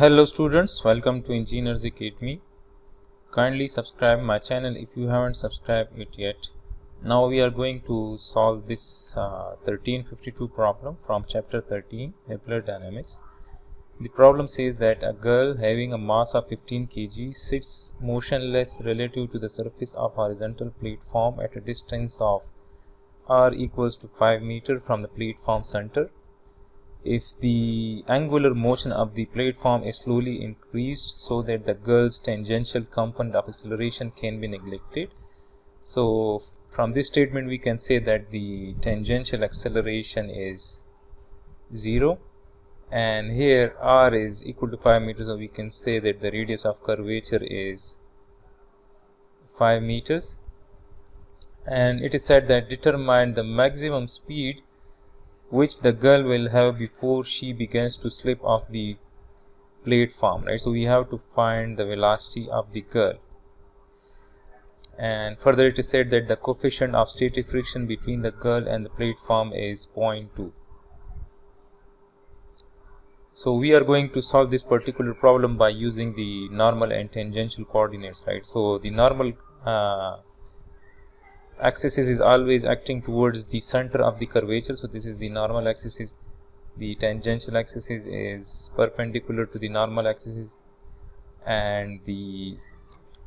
Hello students, welcome to Engineers Academy. Kindly subscribe my channel if you haven't subscribed it yet. Now we are going to solve this uh, 1352 problem from chapter 13 Hibbeler Dynamics. The problem says that a girl having a mass of 15 kg sits motionless relative to the surface of horizontal platform at a distance of r equals to 5 meter from the platform center if the angular motion of the platform is slowly increased so that the girl's tangential component of acceleration can be neglected. So, from this statement we can say that the tangential acceleration is 0 and here r is equal to 5 meters so we can say that the radius of curvature is 5 meters and it is said that determine the maximum speed which the girl will have before she begins to slip off the platform right? So we have to find the velocity of the girl. And further it is said that the coefficient of static friction between the girl and the platform is 0.2 so we are going to solve this particular problem by using the normal and tangential coordinates right? So the normal uh, axis is always acting towards the center of the curvature. So this is the normal axis is the tangential axis is, is perpendicular to the normal axis and the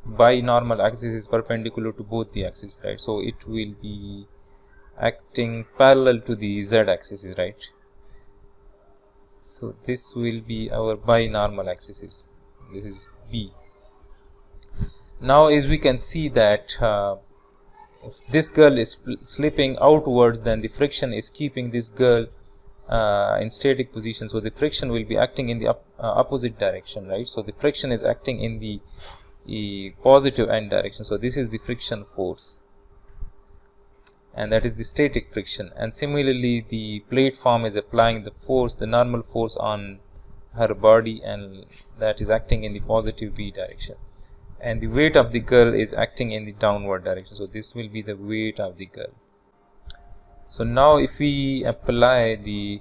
binormal axis is perpendicular to both the axes right? So it will be acting parallel to the z axis right? So this will be our binormal axis this is b now as we can see that uh, if this girl is slipping outwards then the friction is keeping this girl uh, in static position. So the friction will be acting in the uh, opposite direction right? So the friction is acting in the, positive end direction. So this is the friction force. And that is the static friction. And similarly the platform is applying the force the normal force on her body and that is acting in the positive v direction and the weight of the girl is acting in the downward direction. So this will be the weight of the girl. So now if we apply the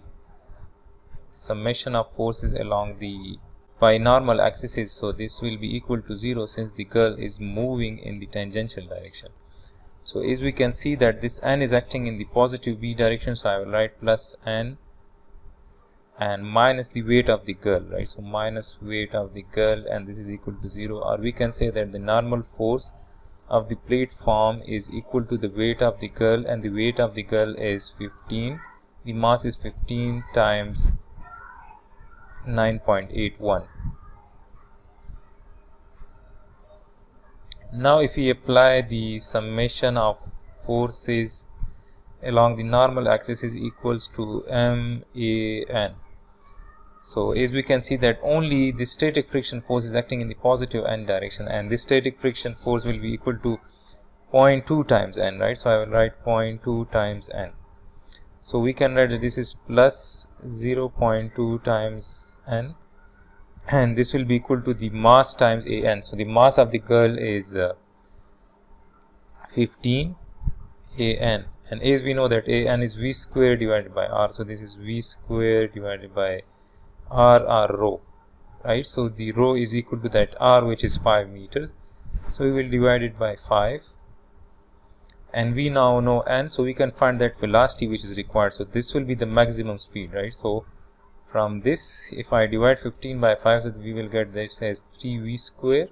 summation of forces along the binormal axis so this will be equal to 0 since the girl is moving in the tangential direction. So as we can see that this n is acting in the positive v direction so i will write plus n and minus the weight of the girl right? So minus weight of the girl and this is equal to 0 or we can say that the normal force of the platform is equal to the weight of the girl and the weight of the girl is 15 the mass is 15 times 9.81 now if we apply the summation of forces along the normal axis is equals to m a n so as we can see that only the static friction force is acting in the positive n direction and this static friction force will be equal to 0.2 times n right? So i will write 0.2 times n. So we can write that this is plus 0.2 times n and this will be equal to the mass times a n so the mass of the girl is uh, 15 a n and as we know that a n is v square divided by r so this is v square divided by r r rho right? So the rho is equal to that r which is 5 meters. So we will divide it by 5 and we now know n so we can find that velocity which is required. So this will be the maximum speed right? So from this if i divide 15 by 5 so we will get this as 3v square.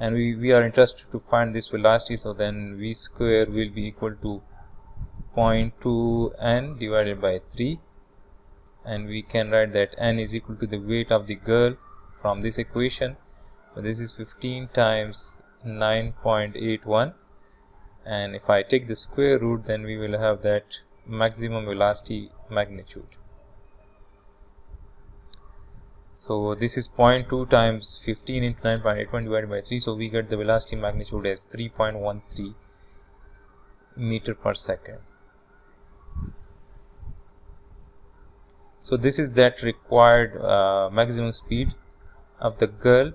And we, we are interested to find this velocity so then v square will be equal to 0.2 n divided by 3 and we can write that n is equal to the weight of the girl from this equation. So this is 15 times 9.81 and if I take the square root then we will have that maximum velocity magnitude. So this is 0.2 times 15 into 9.81 divided by 3 so we get the velocity magnitude as 3.13 meter per second so this is that required uh, maximum speed of the girl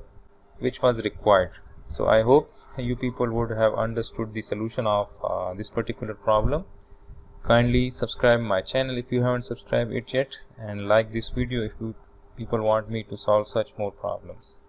which was required. So i hope you people would have understood the solution of uh, this particular problem. Kindly subscribe my channel if you haven't subscribed it yet and like this video if you people want me to solve such more problems